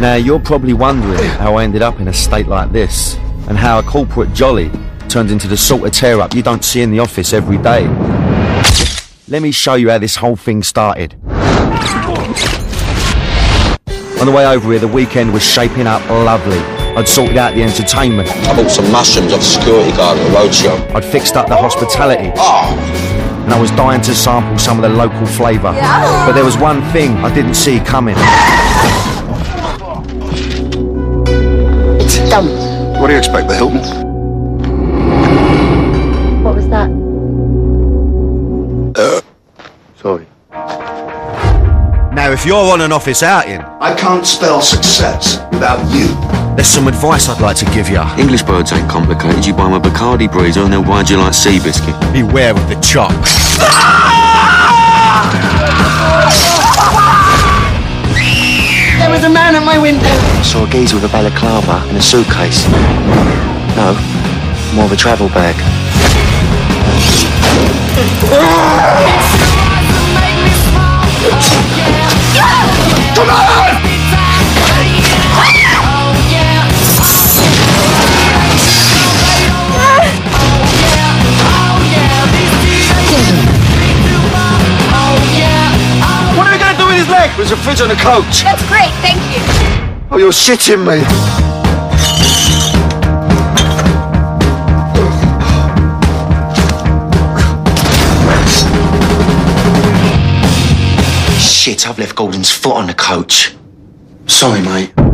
Now, you're probably wondering how I ended up in a state like this, and how a corporate jolly turned into the sort of tear up you don't see in the office every day. Let me show you how this whole thing started. On the way over here, the weekend was shaping up lovely. I'd sorted out the entertainment. I bought some mushrooms off the security guard at the roadshow. I'd fixed up the hospitality. Oh, and I was dying to sample some of the local flavour. Yeah. But there was one thing I didn't see coming. Dumb. What do you expect, the Hilton? What was that? Uh. Sorry. Now, if you're on an office outing, I can't spell success without you. there's some advice I'd like to give you. English birds ain't complicated. You buy my Bacardi breezer and then why'd you like Seabiscuit? Beware of the chop. My window. I saw a geezer with a balaclava and a suitcase. No, more of a travel bag. What his leg? There's a fridge on the coach. That's great, thank you. Oh, you're shitting me. Shit, I've left Gordon's foot on the coach. Sorry, mate.